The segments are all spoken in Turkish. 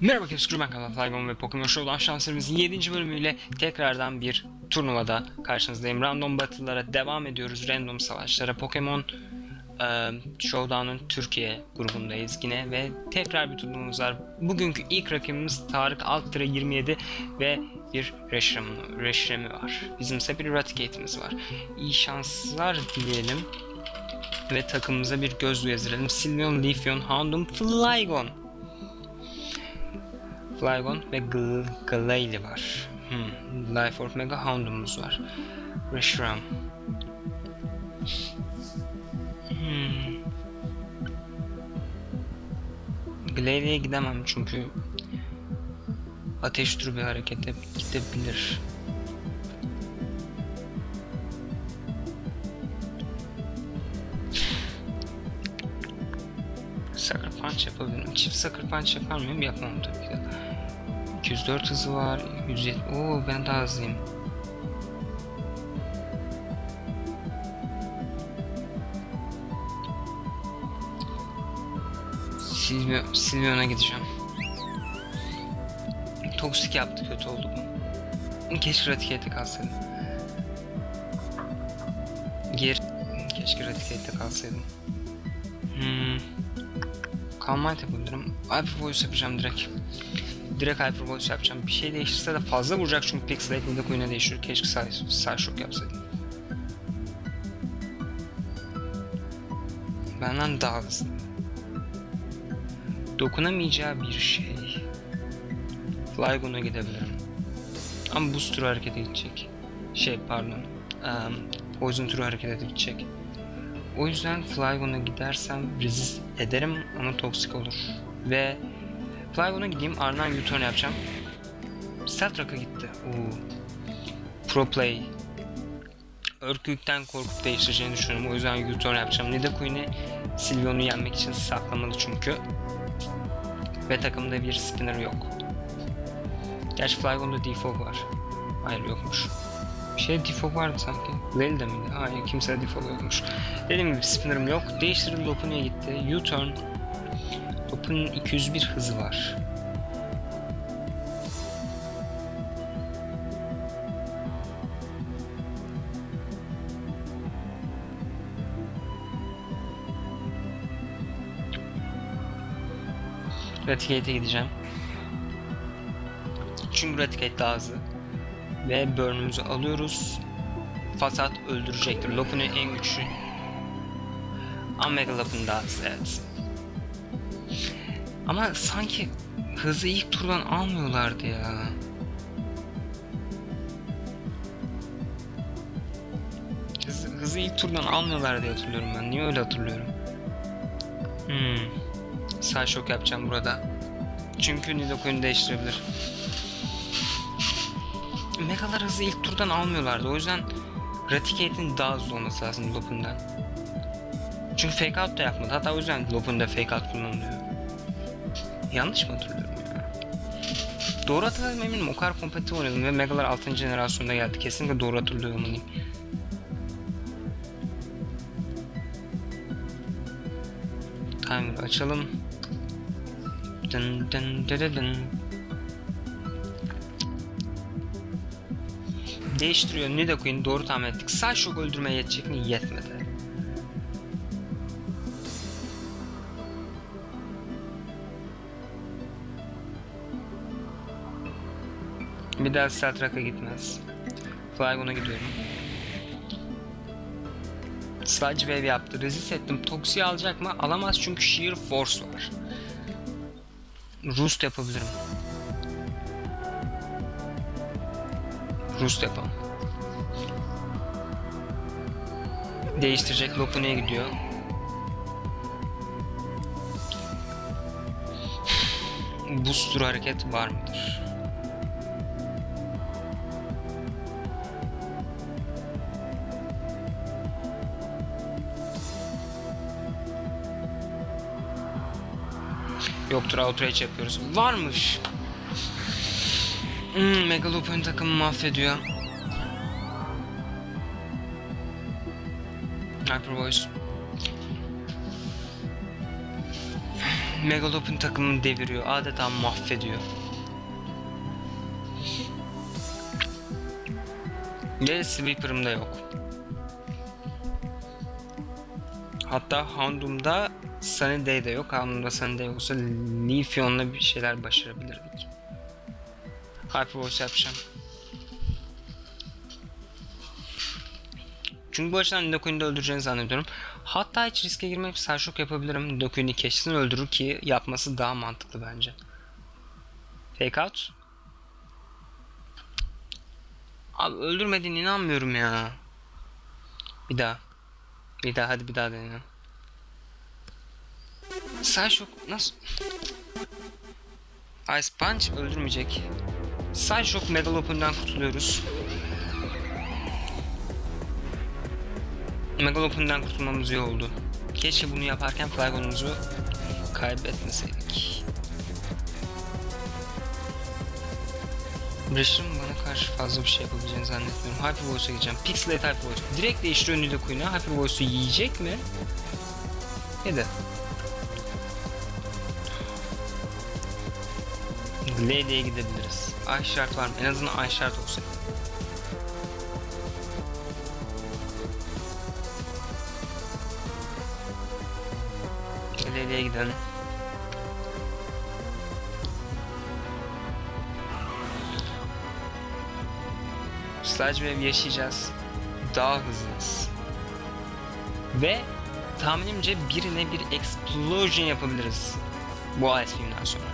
Merhaba Kepskuru ben Kanal Flygon ve Pokemon Showdown şanslarımızın 7. bölümüyle tekrardan bir turnuvada karşınızdayım. Random battle'lara devam ediyoruz. Random savaşlara Pokemon e, Showdown'un Türkiye grubundayız yine ve tekrar bir turnuvamız var. Bugünkü ilk rakibimiz Tarık Altıra 27 ve bir Reshiram, Reshiram'i var. Bizim ise bir Raticate'imiz var. İyi şanslar dileyelim ve takımımıza bir göz yazdıralım. Sylveon, Leafeon, Houndoom, Flygon. Flygon ve Gl Glalie var. Hmm. Life Orb Mega Hound'umuz var. Reshiram. Hmm. Glalie'ye gidemem çünkü ateş türü bir harekete gidebilir. Punch yapabilirim. Çift Sucker Punch yapar mıyım? Yapmam tabii ki de. 204 hızı var. 170. Oo ben daha hızlıyım. Silvio, Silvion'a gideceğim. Toksik yaptı kötü oldu bu. Keşke Raticate'de kalsaydım. Geri... Keşke Raticate'de kalsaydım. Hmm. Kalmayı yapabilirim. Hyper Voice yapacağım direkt. Direkt Hyper Voice yapacağım. Bir şey değiştirse de fazla vuracak çünkü Pixelate Nida Queen'e değişiyor. Keşke sağ, sağ shock yapsaydım. Benden daha hızlı. Dokunamayacağı bir şey. Flygon'a gidebilirim. Ama boost turu harekete gidecek. Şey pardon. Um, poison turu harekete gidecek. O yüzden Flygon'a gidersem resist ederim ama toksik olur. Ve Flygon'a gideyim ardından U-turn yapacağım. Stealth Rock'a gitti. Oo. Pro Play. Örkükten korkup değiştireceğini düşünüyorum. O yüzden U-turn yapacağım. Nidoqueen'i Sylveon'u yenmek için saklamalı çünkü. Ve takımda bir spinner yok. Gerçi Flygon'da Defog var. Hayır yokmuş. Bir şey defog vardı sanki. Lel'de miydi? Hayır kimse defog yokmuş. Dediğim gibi spinner'ım yok. Değiştirdim Lopun'ya gitti. U-turn. Lopun'un 201 hızı var. Raticate'e gideceğim. Çünkü Raticate daha hızlı. Ve burn'umuzu alıyoruz. Fasat öldürecektir. Lopun'un en güçlü. Ama Megalop'un daha hızlı evet. Ama sanki hızı ilk turdan almıyorlardı ya. Hızı, hızı ilk turdan almıyorlar diye hatırlıyorum ben. Niye öyle hatırlıyorum? Hmm. Sağ şok yapacağım burada. Çünkü Nidoqueen'i değiştirebilir. Megalar hızı ilk turdan almıyorlardı. O yüzden Raticate'in daha hızlı olması lazım Lopun'dan. Çünkü fake out da yapmadı. Hatta o yüzden Lopun'da fake out kullanılıyor. Yanlış mı hatırlıyorum ya? Doğru hatırladım eminim. O kadar kompetitif oynadım ve Megalar 6. jenerasyonda geldi. Kesinlikle doğru hatırlıyor olmalıyım. Timer açalım. Dın dın dın dın Değiştiriyor Nidoqueen doğru tahmin ettik. Şok öldürmeye yetecek mi? Yetmedi. Bir daha Stealth Rock'a gitmez. Flygon'a gidiyorum. Sludge Wave yaptı. Resist ettim. Toxi'yi alacak mı? Alamaz çünkü Sheer Force var. Roost yapabilirim. Roost yapalım. Değiştirecek. Lopun'ya gidiyor. Booster hareket var mıdır? Yoktur outrage yapıyoruz. Varmış. Hmm, Megalopoon takımı mahvediyor. Hyper Voice. Megalop'un takımını deviriyor. Adeta mahvediyor. Ve Sweeper'ım da yok. Hatta Hound'umda Sunny de yok. Hound'umda Sunny Day olsa Leafeon'la bir şeyler başarabilirdik. Hyper Voice yapacağım. Çünkü bu açıdan Nidoqueen'i de öldüreceğini zannediyorum. Hatta hiç riske girmeyip Sarşok yapabilirim. Nidoqueen'i kesin öldürür ki yapması daha mantıklı bence. Fake out. Abi öldürmediğine inanmıyorum ya. Bir daha. Bir daha hadi bir daha deneyelim. Sarşok nasıl... Ice Punch öldürmeyecek. Sarşok Megalopun'dan kurtuluyoruz. Megalopun'dan kurtulmamız iyi oldu. Keşke bunu yaparken Flygon'umuzu kaybetmeseydik. Brash'ın bana karşı fazla bir şey yapabileceğini zannetmiyorum. Hyper Voice'a gideceğim. Pixelate Hyper Voice. Direkt değiştiriyor Nidoqueen'e. Hyper Voice'u yiyecek mi? Yedi. Lady'ye gidebiliriz. Ay şart var mı? En azından ay şart olsa. Gidelim. Sludge Wave yaşayacağız. Daha hızlıyız. Ve tahminimce birine bir explosion yapabiliriz. Bu Ice Beam'den sonra.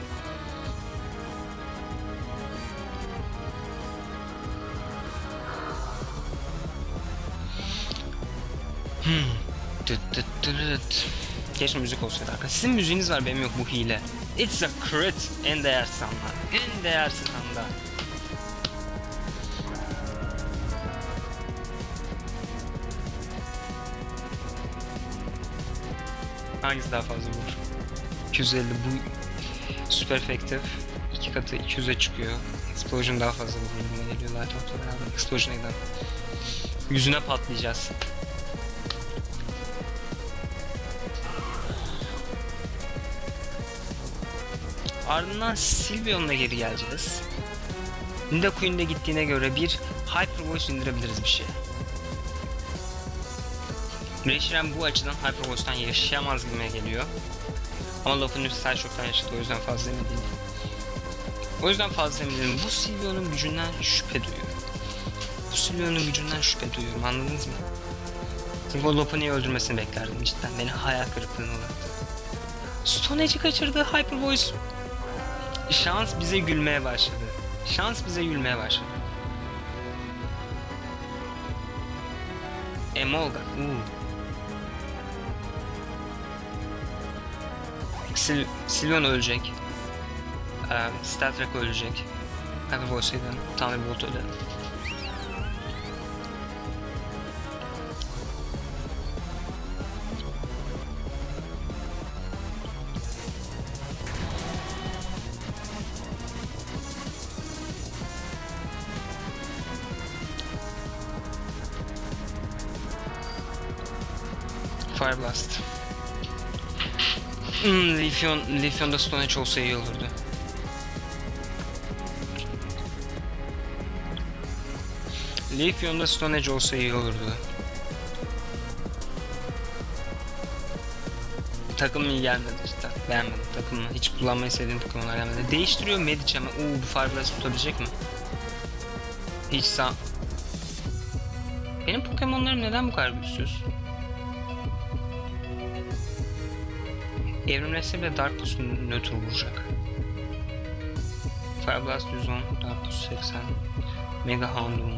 Hmm. Dıt dıt dıt. Keşke müzik olsaydı arkadaşlar. Sizin müziğiniz var benim yok bu hile. It's a crit. En değersiz anda. En değersiz anda. Hangisi daha fazla vurur? 250 bu süper efektif. iki katı 200'e çıkıyor. Explosion daha fazla vurur. Buna geliyor Light beraber. Explosion'a gidelim. Yüzüne patlayacağız. Ardından Sylveon'la geri geleceğiz. Nidoqueen de gittiğine göre bir Hyper Voice indirebiliriz bir şey. Reshiram bu açıdan Hyper Voice'dan yaşayamaz gibime geliyor. Ama Lop'un üstü çoktan yaşadı o yüzden fazla emin değilim. O yüzden fazla emin değilim. Bu Sylveon'un gücünden şüphe duyuyorum. Bu Sylveon'un gücünden şüphe duyuyorum anladınız mı? Çünkü o Lopun'u öldürmesini beklerdim cidden. Beni hayal kırıklığına uğrattı. Stone Edge'i kaçırdı Hyper Voice şans bize gülmeye başladı. Şans bize gülmeye başladı. Emolga. Uh. Sil Sylveon ölecek. Ee, Star Trek ölecek. Hypervoice'ydı. Thunderbolt öldü. Fire Blast. Hmm, Leafeon, Leafeon'da Stone Edge olsa iyi olurdu. Leafeon'da Stone Edge olsa iyi olurdu. Takım iyi gelmedi cidden. Beğenmedim takımı. Hiç kullanmayı sevdiğim takımlar gelmedi. Değiştiriyor Medic ama. Uuu bu Fire Blast tutabilecek mi? Hiç sağ... Benim Pokemon'larım neden bu kadar güçsüz? Evrimleşse bile Dark Pulse nötr vuracak. Fire Blast 110, Dark Pulse 80, Mega Houndoom.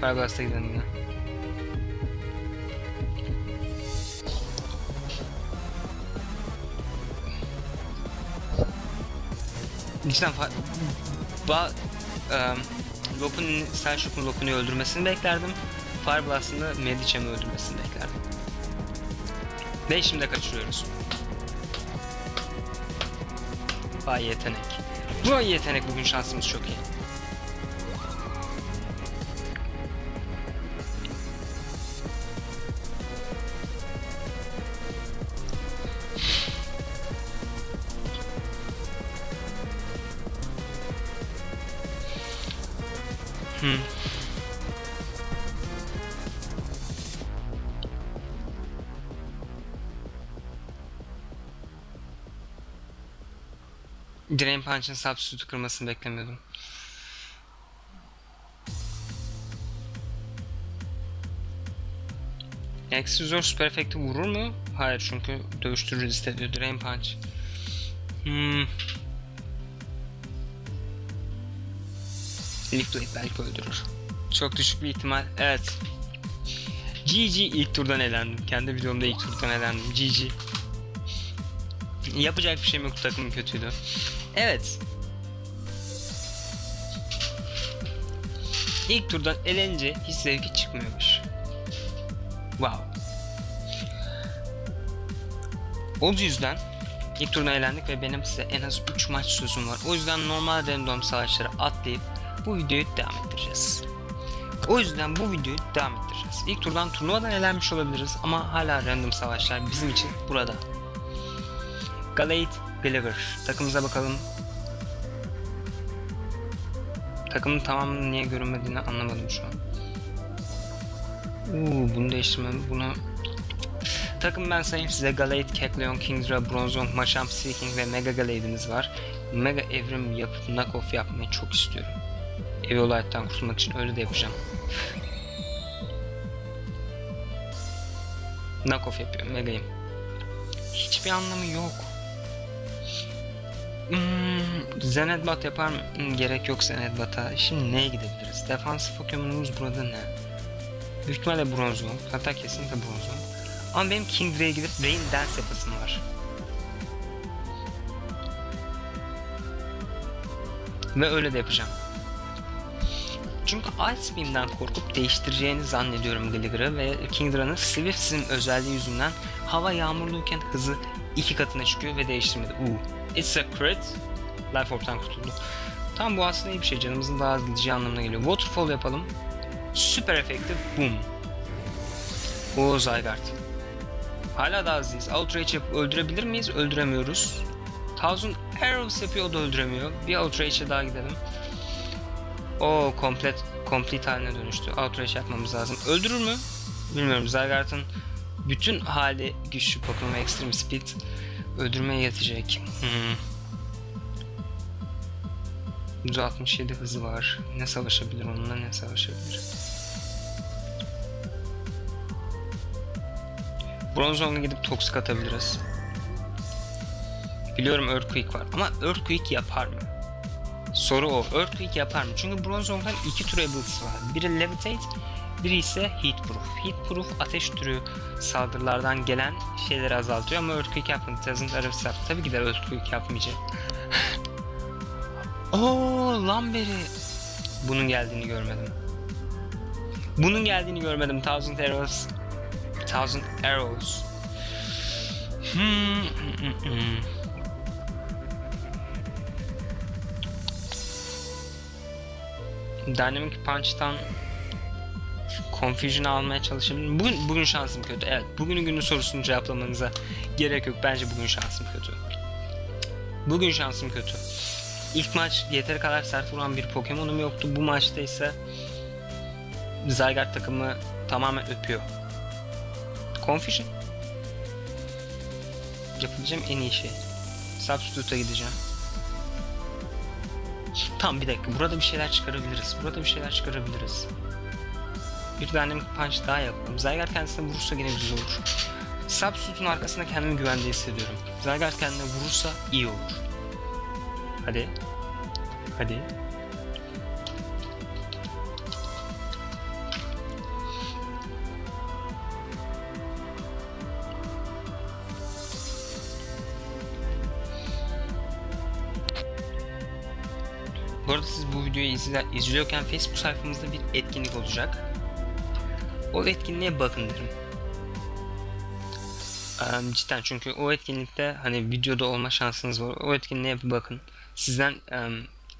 Fire Blast'a gidelim yine. Cidden. Ba... Um, Lop'un, Selçuk'un Lop'unu öldürmesini beklerdim. Fire Blast'ın da Medicem'i öldürmesini beklerdim. Ve şimdi kaçırıyoruz. Vay yetenek. Vay yetenek bugün şansımız çok iyi. Drain Punch'ın substitute kırmasını beklemiyordum. Excisor Super Effect'i vurur mu? Hayır çünkü dövüştürücü hissediyor Drain Punch. Hmm. Leaf Blade belki öldürür. Çok düşük bir ihtimal. Evet. GG ilk turdan elendim. Kendi videomda ilk turdan elendim. GG. Yapacak bir şeyim yok takım kötüydü. Evet. İlk turdan elenince hiç zevki çıkmıyormuş. Wow. O yüzden ilk turdan elendik ve benim size en az 3 maç sözüm var. O yüzden normal random savaşları atlayıp bu videoyu devam ettireceğiz. O yüzden bu videoyu devam ettireceğiz. İlk turdan turnuvadan elenmiş olabiliriz ama hala random savaşlar bizim için burada. Galate Gulliver. Takımıza bakalım. Takımın tamamının niye görünmediğini anlamadım şu an. Uuu bunu değiştirmem. Bunu Takım ben sayayım size Galate, Kekleon, Kingdra, Bronzong, Machamp, Seeking ve Mega Galade'imiz var. Mega evrim yapıp knockoff yapmayı çok istiyorum. Eviolite'den kurtulmak için öyle de yapacağım. knockoff yapıyorum Mega'yım. Hiçbir anlamı yok. Hmm, Zenedbat yapar mı? Hmm, gerek yok Zenedbat'a. Şimdi neye gidebiliriz? Defansif Pokemon'umuz burada ne? Büyük ihtimalle Bronzong. Hatta kesinlikle Bronzong. Ama benim Kingdra'ya gidip Rain Dance yapasım var. Ve öyle de yapacağım. Çünkü Ice Beam'den korkup değiştireceğini zannediyorum Gallagher'ı ve Kingdra'nın Swift Sim özelliği yüzünden hava yağmurluyken hızı iki katına çıkıyor ve değiştirmedi. Ooh. It's a crit. Life Orb'tan kurtuldu. Tam bu aslında iyi bir şey. Canımızın daha az gideceği anlamına geliyor. Waterfall yapalım. Süper efektif. Boom. O Zygarde. Hala daha hızlıyız. Outrage yapıp öldürebilir miyiz? Öldüremiyoruz. Thousand Arrows yapıyor o da öldüremiyor. Bir Outrage'e daha gidelim. O komplet complete haline dönüştü. Outrage yapmamız lazım. Öldürür mü? Bilmiyorum. Zygarde'ın bütün hali güçlü Pokemon Extreme Speed öldürmeye yetecek. Hmm. 167 hızı var. Ne savaşabilir onunla ne savaşabilir? Bronzong'a gidip toksik atabiliriz. Biliyorum Earthquake var ama Earthquake yapar mı? Soru o. Earthquake yapar mı? Çünkü Bronzong'dan iki ability'si var. Biri Levitate, biri ise Heatproof. Heatproof ateş türü saldırılardan gelen şeyleri azaltıyor ama Earthquake yapmadı. Doesn't Arrow Tabii ki de Earthquake yapmayacak. Oo Lamberi. Bunun geldiğini görmedim. Bunun geldiğini görmedim. Thousand Arrows thousand arrows. Hmm, hmm, hmm. Dynamic Punch'tan Confusion almaya çalışabilirim. Bugün, bugün şansım kötü. Evet, bugünün günün sorusunu cevaplamanıza gerek yok. Bence bugün şansım kötü. Bugün şansım kötü. İlk maç yeteri kadar sert vuran bir Pokemon'um yoktu. Bu maçta ise Zygarde takımı tamamen öpüyor. Confusion. Yapabileceğim en iyi şey. Substitute'a gideceğim. Tam bir dakika. Burada bir şeyler çıkarabiliriz. Burada bir şeyler çıkarabiliriz. Bir dynamic punch daha yapalım. Zygarde kendisine vurursa yine güzel olur. Substitute'un arkasında kendimi güvende hissediyorum. Zygarde kendine vurursa iyi olur. Hadi. Hadi. Bu arada siz bu videoyu izle, izliyorken Facebook sayfamızda bir etkinlik olacak. O etkinliğe bakın derim. Cidden çünkü o etkinlikte hani videoda olma şansınız var. O etkinliğe bir bakın. Sizden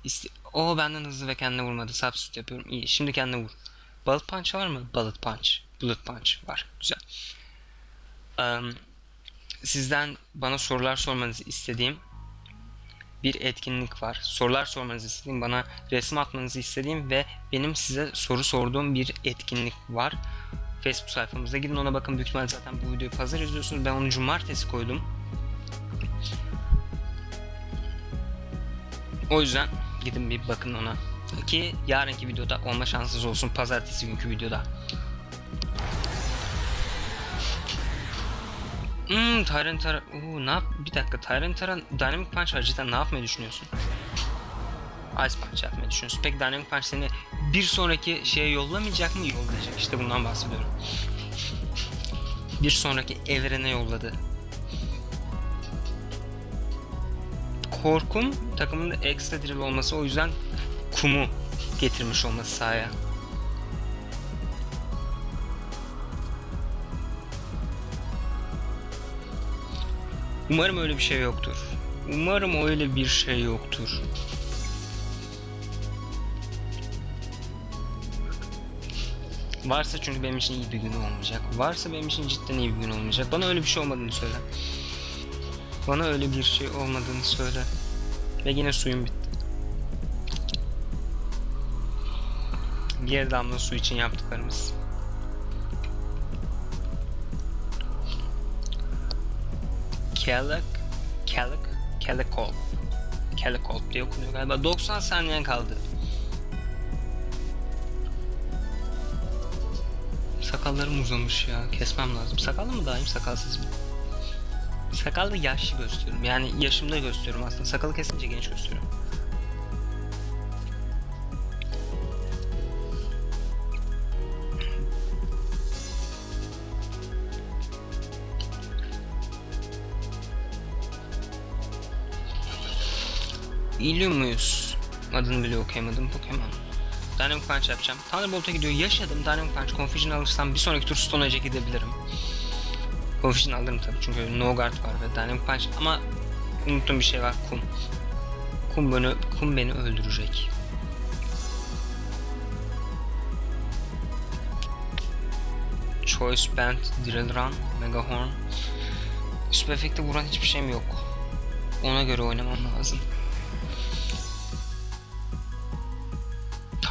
iste o benden hızlı ve kendine vurmadı. Substitute yapıyorum. İyi. Şimdi kendine vur. Bullet punch var mı? Bullet punch. Bullet punch var. Güzel. Um, sizden bana sorular sormanızı istediğim bir etkinlik var. Sorular sormanızı istediğim, bana resim atmanızı istediğim ve benim size soru sorduğum bir etkinlik var. Facebook sayfamızda gidin ona bakın. Büyük ihtimalle zaten bu videoyu pazar izliyorsunuz. Ben onu cumartesi koydum. O yüzden gidin bir bakın ona. Ki yarınki videoda olma şansınız olsun. Pazartesi günkü videoda. Hmm, Tyrant Taran... Oo, ne yap... Bir dakika, Tyrant Taran Dynamic Punch var. Cidden ne yapmayı düşünüyorsun? Ice Punch yapmayı düşünüyorsun. Peki Dynamic Punch seni bir sonraki şeye yollamayacak mı? Yollayacak. İşte bundan bahsediyorum. Bir sonraki evrene yolladı. Korkum takımında ekstra drill olması o yüzden kumu getirmiş olması sahaya. Umarım öyle bir şey yoktur. Umarım öyle bir şey yoktur. Varsa çünkü benim için iyi bir gün olmayacak. Varsa benim için cidden iyi bir gün olmayacak. Bana öyle bir şey olmadığını söyle. Bana öyle bir şey olmadığını söyle. Ve yine suyum bitti. Bir damla su için yaptıklarımız. Kellock, Kellock, Kellocolp. Kellocolp diye okunuyor galiba. 90 saniyen kaldı. Sakallarım uzamış ya. Kesmem lazım. Sakallı mı daim sakalsız mı? Sakallı yaşlı gösteriyorum. Yani yaşımda gösteriyorum aslında. Sakalı kesince genç gösteriyorum. Illumius. Adını bile okuyamadım Pokemon. Dynamic Punch yapacağım. Thunderbolt'a gidiyor. Yaşadım. Dynamic Punch Confusion alırsam bir sonraki tur Stone Age'e gidebilirim. Confusion alırım tabii çünkü No Guard var ve Dynamic Punch ama unuttuğum bir şey var. Kum. Kum beni, kum beni öldürecek. Choice Band, Drill Run, Mega Horn. Süper Efekt'e vuran hiçbir şeyim yok. Ona göre oynamam lazım.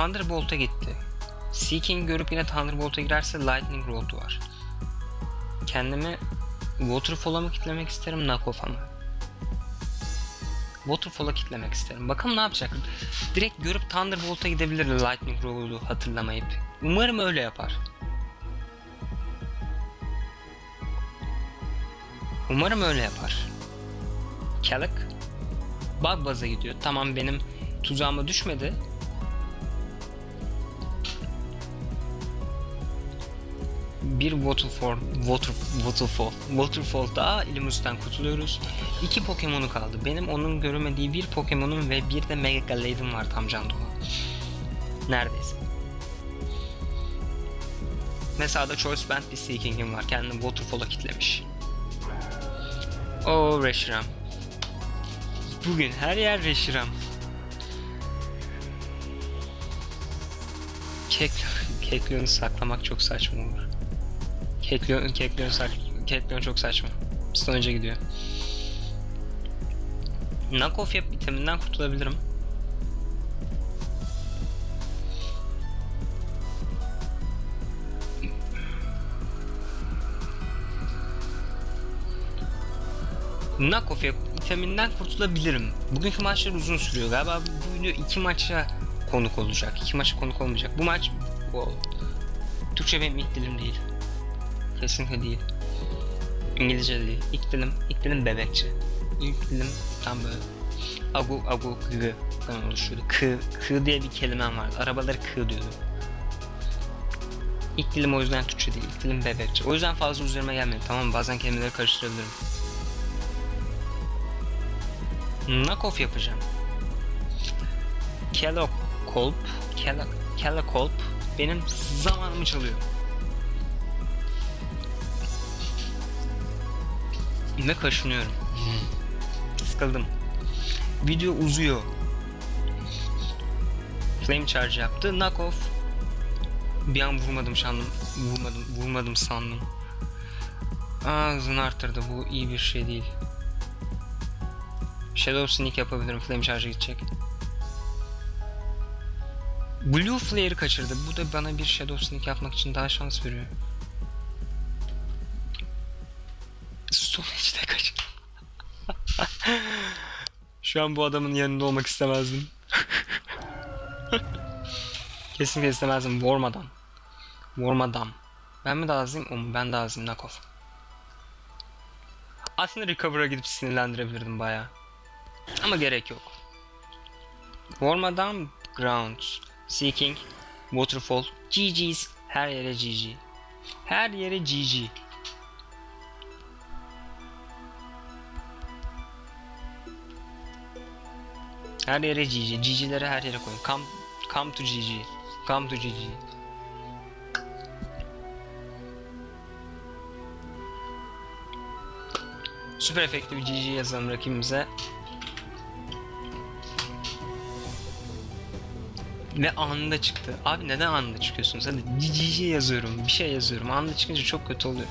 Thunderbolt'a gitti. Seeking görüp yine Thunderbolt'a girerse Lightning Rod var. Kendimi Waterfall'a mı kitlemek isterim, Knockoff'a mı? Waterfall'a kitlemek isterim. Bakalım ne yapacak? Direkt görüp Thunderbolt'a gidebilir Lightning Rod'u hatırlamayıp. Umarım öyle yapar. Umarım öyle yapar. Kellock Bug Buzz'a gidiyor. Tamam benim tuzağıma düşmedi. Bir waterfall, water, waterfall, waterfall daha Illumus'tan kurtuluyoruz. İki Pokemon'u kaldı. Benim onun göremediği bir Pokemon'um ve bir de Mega Galade'im var tam can dolu. Neredeyse. Mesela da Choice Band bir Seeking'im var. Kendini Waterfall'a kitlemiş. Oo Reshiram. Bugün her yer Reshiram. Kek, Kekleon'u saklamak çok saçma olur. Kekleon, sak, Kekleon çok saçma. Önce gidiyor. Knockoff yap iteminden kurtulabilirim. Knockoff yap iteminden kurtulabilirim. Bugünkü maçlar uzun sürüyor. Galiba bu video iki maça konuk olacak. İki maça konuk olmayacak. Bu maç... Wow. Türkçe benim ilk dilim değil. Kesinlikle değil. İngilizce de değil. İlk dilim, ilk dilim bebekçe. İlk dilim tam böyle agu agu gı oluşuyordu. Kı, kı diye bir kelimem vardı. Arabaları kı diyordum. İlk dilim o yüzden Türkçe değil. İlk dilim bebekçe. O yüzden fazla üzerime gelmedi. Tamam? Bazen kelimeleri karıştırabilirim. Knockoff yapacağım. Kellogg Kolp, Kellogg, Kellogg Kolp benim zamanımı çalıyor. Ve kaşınıyorum. Sıkıldım. Video uzuyor. Flame charge yaptı. Knock off. Bir an vurmadım sandım. Vurmadım, vurmadım sandım. Aa hızını arttırdı. Bu iyi bir şey değil. Shadow Sneak yapabilirim. Flame Charge'a gidecek. Blue Flare'ı kaçırdı. Bu da bana bir Shadow Sneak yapmak için daha şans veriyor. Şu an bu adamın yanında olmak istemezdim. Kesinlikle istemezdim. Warm adam. Warm adam. Ben mi daha? O mu? Ben daha. Knock off. Aslında Recover'a gidip sinirlendirebilirdim bayağı. Ama gerek yok. Warm adam. Grounds. Seeking. Waterfall. GG's. Her yere GG. Her yere GG. Her yere GG. GG'leri her yere koyun. Come, come to GG. Come to GG. Süper efekti bir GG yazalım rakibimize. Ve anında çıktı. Abi neden anında çıkıyorsunuz? Hadi GG yazıyorum, bir şey yazıyorum. Anında çıkınca çok kötü oluyor.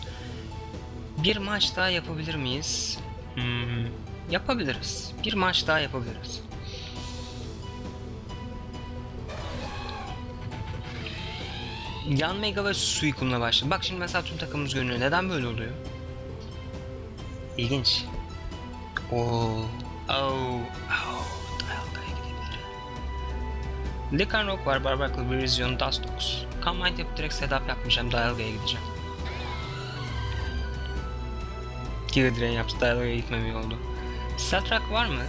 Bir maç daha yapabilir miyiz? Hmm, yapabiliriz. Bir maç daha yapabiliriz. Yan Mega ve Suicune'la başladı. Bak şimdi mesela tüm takımımız görünüyor. Neden böyle oluyor? İlginç. Oo. Oh. Oh. Dialga'ya gidebilir. Lycanroc var, Barbarkle, Virizion, Dustox. Combine yapıp direkt setup yapmayacağım. Dialga'ya gideceğim. Giga Drain yaptı. Dialga'ya gitmem oldu. Satrak var mı?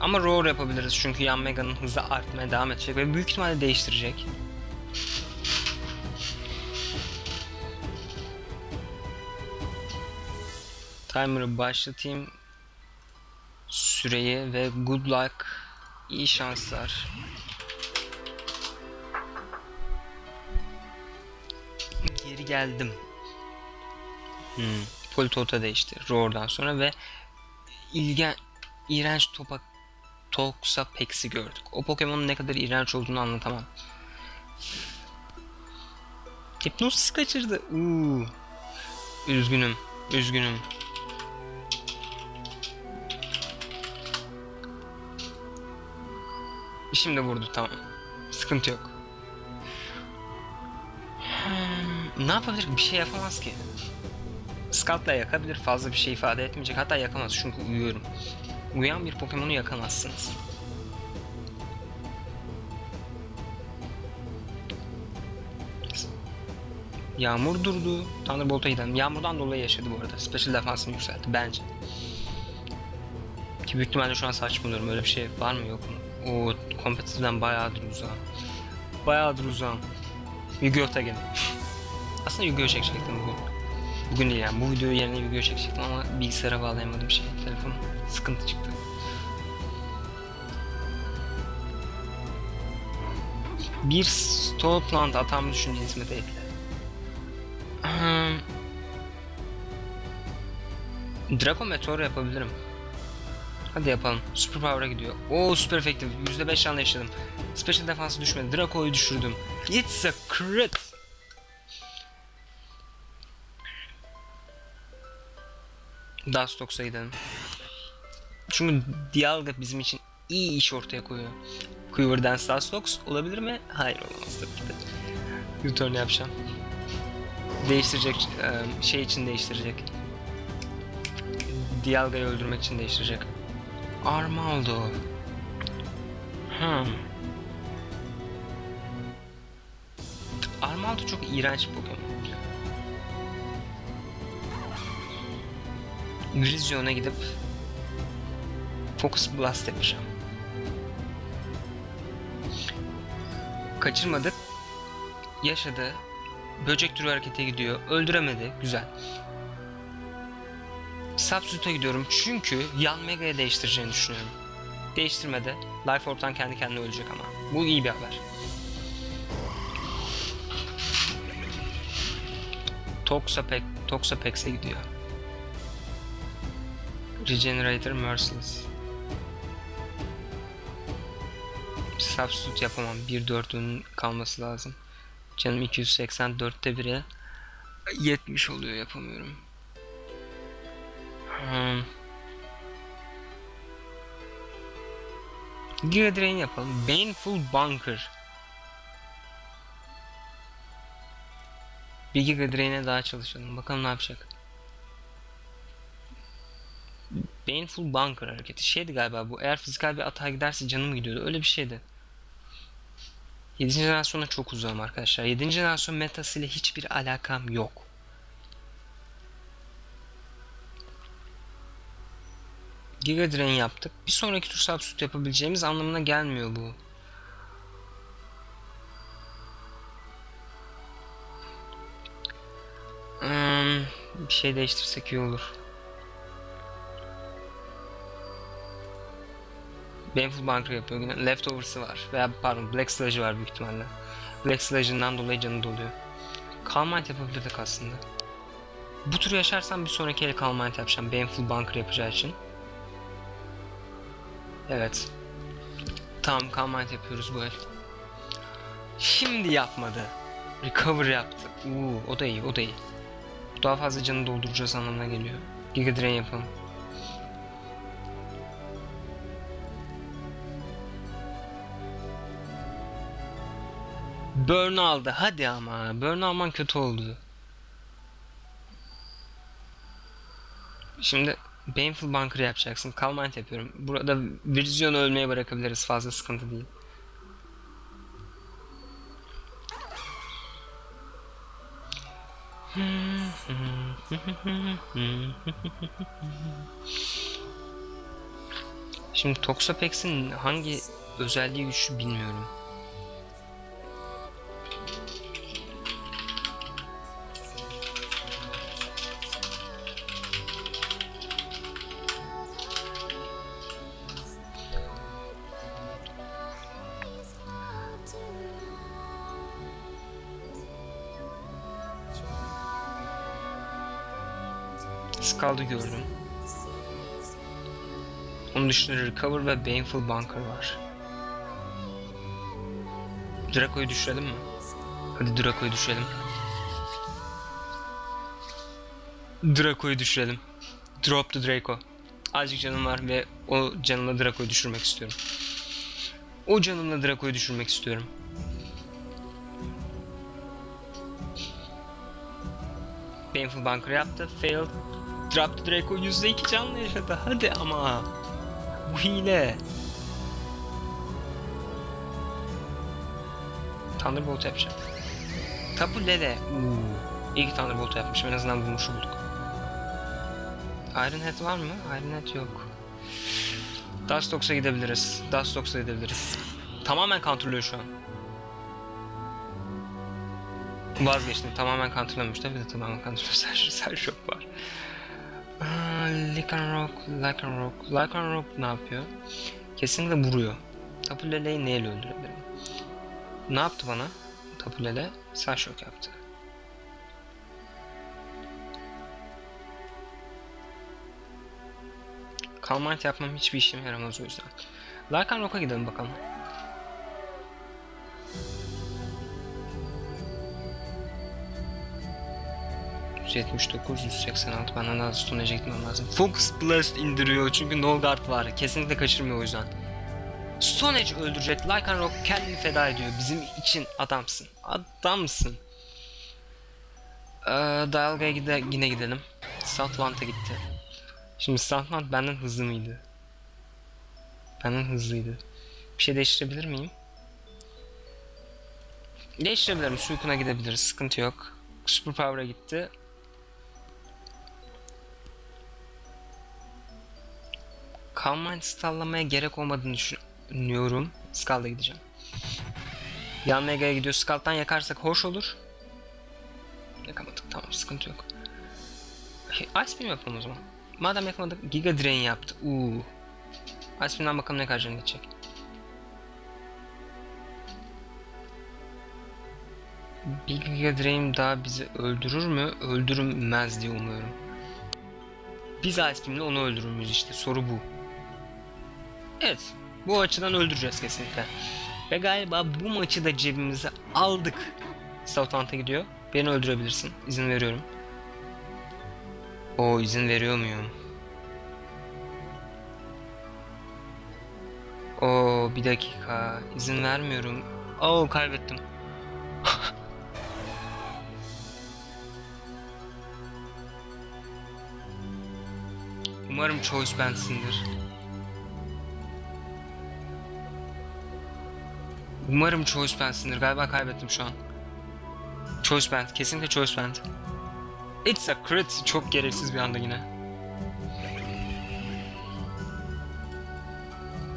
Ama Roar yapabiliriz çünkü Yan Mega'nın hızı artmaya devam edecek ve büyük ihtimalle değiştirecek. Timer'ı başlatayım. Süreyi ve good luck. İyi şanslar. Geri geldim. Hmm. Politota değişti. Roar'dan sonra ve ilgen iğrenç topa Toxapex'i gördük. O Pokemon'un ne kadar iğrenç olduğunu anlatamam. Hipnosis kaçırdı. Uuu. Üzgünüm. Üzgünüm. Şimdi vurdu tamam. Sıkıntı yok. Hmm, ne yapabilir? Bir şey yapamaz ki. Scout'la yakabilir. Fazla bir şey ifade etmeyecek. Hatta yakamaz çünkü uyuyorum. Uyan bir Pokemon'u yakamazsınız. Yağmur durdu. Thunderbolt'a gidelim. Yağmurdan dolayı yaşadı bu arada. Special defansını yükseltti bence. Ki büyük ihtimalle şu an saçmalıyorum. Öyle bir şey var mı yok mu? O kompetitiften bayağıdır uzağım. Bayağıdır uzağım. Yu-Gi-Oh! Aslında Yu-Gi-Oh! çekecektim bugün. Bugün değil yani bu video yerine Yu-Gi-Oh! çekecektim ama bilgisayara bağlayamadım şey telefon sıkıntı çıktı. Bir stall plant atam düşünce hizmete ekle. Draco Meteor yapabilirim. Hadi yapalım. Super Power'a gidiyor. Oo super efektif. %5 canla yaşadım. Special defansı düşmedi. Draco'yu düşürdüm. It's a crit. Dustox'a gidelim. Çünkü Dialga bizim için iyi iş ortaya koyuyor. Quiver Dance Dustox olabilir mi? Hayır olamaz tabii ki de. U-turn yapacağım. Değiştirecek, şey için değiştirecek. Dialga'yı öldürmek için değiştirecek. Armaldo. Hmm. Armaldo çok iğrenç bir Pokemon. Virizyon'a gidip Focus Blast yapacağım. Kaçırmadık. Yaşadı. Böcek türü harekete gidiyor. Öldüremedi. Güzel. Substitute'a gidiyorum çünkü Yan Mega'ya değiştireceğini düşünüyorum. Değiştirmedi. Life Orb'tan kendi kendine ölecek ama. Bu iyi bir haber. Toxapex, Toxapex'e gidiyor. Regenerator Merciless. Substitute yapamam. 1-4'ün kalması lazım. Canım 284'te 1'e 70 oluyor yapamıyorum. Hmm. Giga Drain yapalım. Baneful Bunker. Bir Giga Drain'e daha çalışalım. Bakalım ne yapacak. Baneful Bunker hareketi. Şeydi galiba bu. Eğer fizikal bir atağa giderse canım gidiyordu. Öyle bir şeydi. 7. jenerasyona çok uzağım arkadaşlar. 7. jenerasyon metasıyla hiçbir alakam yok. Giga Drain yaptık. Bir sonraki tur substitute yapabileceğimiz anlamına gelmiyor bu. Hmm, bir şey değiştirsek iyi olur. Baneful Bunker yapıyor. Leftovers'ı var. Veya pardon Black Sludge'ı var büyük ihtimalle. Black Sludge'ından dolayı canı doluyor. Calm Mind yapabilirdik aslında. Bu turu yaşarsam bir sonraki ele Calm Mind yapacağım. Baneful Bunker yapacağı için. Evet. Tamam Calm Mind yapıyoruz bu el. Şimdi yapmadı. Recover yaptı. Uuu o da iyi o da iyi. Daha fazla canı dolduracağız anlamına geliyor. Giga Drain yapalım. Burn aldı. Hadi ama. Burn alman kötü oldu. Şimdi Baneful Bunker yapacaksın. Calmant yapıyorum. Burada Vizyon'u ölmeye bırakabiliriz. Fazla sıkıntı değil. Şimdi Toxapex'in hangi özelliği güçlü bilmiyorum. Scald'ı gördüm. Onun dışında Recover ve Baneful Bunker var. Draco'yu düşürelim mi? Hadi Draco'yu düşürelim. Draco'yu düşürelim. Drop the Draco. Azıcık canım var ve o canımla Draco'yu düşürmek istiyorum. O canımla Draco'yu düşürmek istiyorum. Painful Bunker yaptı. Failed. The Draco %2 canlı yaşadı. Hadi ama. Bu hile. Thunderbolt yapacağım. Tapu Lele. Uuu. İyi ki Thunderbolt yapmışım. En azından bulmuş olduk. Iron Head var mı? Iron Head yok. Dustox'a gidebiliriz. Dustox'a gidebiliriz. Tamamen kontrolüyor şu an. Vazgeçtim. Tamamen kontrolmüş. Tabii de tamamen. Sadece sadece yok var. Lycan Rock, Lycan Rock. Lycan Rock ne yapıyor? Kesinlikle vuruyor. Tapu Lele'yi neyle öldürebilirim? Ne yaptı bana? Tapu Lele Sunshok yaptı. Kalmant yapmam hiçbir işime yaramaz o yüzden. Lycan Rock'a gidelim bakalım. ...179, 186 benden daha Stoneage'e gitmem lazım. Focus Blast indiriyor çünkü Nolgard var. Kesinlikle kaçırmıyor o yüzden. Stone Age öldürecek. Lycan Rock kendini feda ediyor. Bizim için adamsın. Adamsın. Ee, Dialga'ya gide yine gidelim. Southland'a gitti. Şimdi Southland benden hızlı mıydı? Benden hızlıydı. Bir şey değiştirebilir miyim? Değiştirebilirim. Suikun'a gidebiliriz. Sıkıntı yok. Superpower'a gitti. Calm Mind stallamaya gerek olmadığını düşünüyorum. Scald'a gideceğim. Yan Mega'ya gidiyor. Scald'dan yakarsak hoş olur. Yakamadık. Tamam sıkıntı yok. Ice Beam yapalım o zaman. Madem yakamadık Giga Drain yaptı. Uuu. Ice Beam'den bakalım ne kadar canı gidecek. Bir Giga Drain daha bizi öldürür mü? Öldürmez diye umuyorum. Biz Ice Beam'le onu öldürür işte soru bu. Evet. Bu açıdan öldüreceğiz kesinlikle. Ve galiba bu maçı da cebimize aldık. Southampton'a gidiyor. Beni öldürebilirsin. İzin veriyorum. O izin veriyor muyum? O bir dakika. İzin vermiyorum. Oo kaybettim. Umarım choice bensindir. Umarım choice bensindir. Galiba kaybettim şu an. Choice band. Kesinlikle choice band. It's a crit. Çok gereksiz bir anda yine.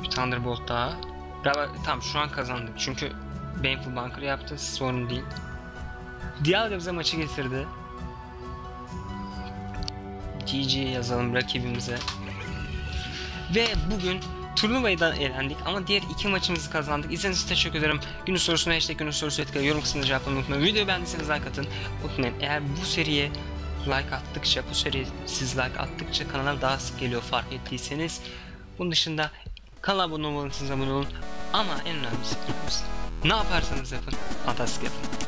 Bir Thunderbolt daha. Galiba tamam şu an kazandık. Çünkü Baneful Bunker yaptı. Sorun değil. Dialga bize maçı getirdi. GG yazalım rakibimize. Ve bugün turnuvaydan eğlendik ama diğer iki maçımızı kazandık. İzlediğiniz için teşekkür ederim. Günün sorusuna hashtag günün sorusu etkili yorum kısmında cevaplamayı unutmayın. Videoyu beğendiyseniz like atın. Unutmayın eğer bu seriye like attıkça, bu seriye siz like attıkça kanala daha sık geliyor fark ettiyseniz. Bunun dışında kanala abone olmalısınız abone olun. Ama en önemlisi ne yaparsanız yapın fantastik yapın.